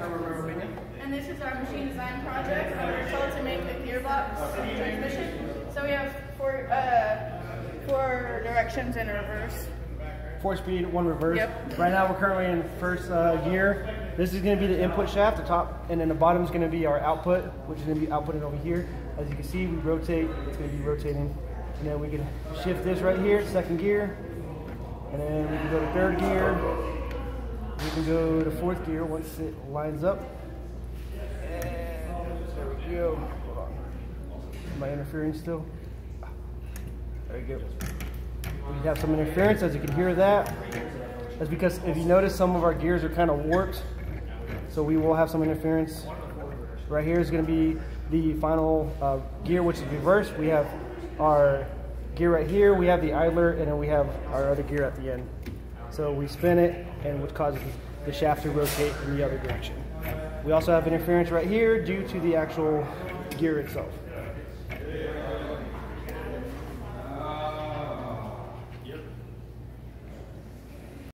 And this is our machine design project. We're told to make a gearbox transmission. So we have four, uh, four directions in reverse. Four speed, one reverse. Yep. Right now we're currently in first uh, gear. This is going to be the input shaft, the top, and then the bottom is going to be our output, which is going to be outputted over here. As you can see, we rotate. It's going to be rotating, and then we can shift this right here, second gear, and then we can go to third gear. We can go to fourth gear once it lines up. And there we go. Hold on. Am I interfering still? There you go. We have some interference, as you can hear that. That's because if you notice, some of our gears are kind of warped, so we will have some interference. Right here is going to be the final uh, gear, which is reverse. We have our gear right here, we have the idler, and then we have our other gear at the end. So we spin it, and which causes the shaft to rotate in the other direction. We also have interference right here due to the actual gear itself.